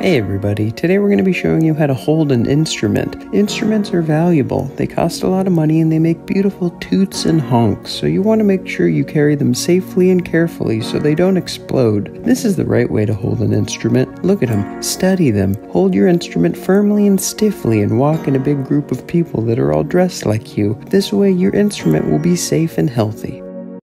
Hey everybody, today we're going to be showing you how to hold an instrument. Instruments are valuable, they cost a lot of money and they make beautiful toots and honks, so you want to make sure you carry them safely and carefully so they don't explode. This is the right way to hold an instrument. Look at them, study them, hold your instrument firmly and stiffly and walk in a big group of people that are all dressed like you. This way your instrument will be safe and healthy.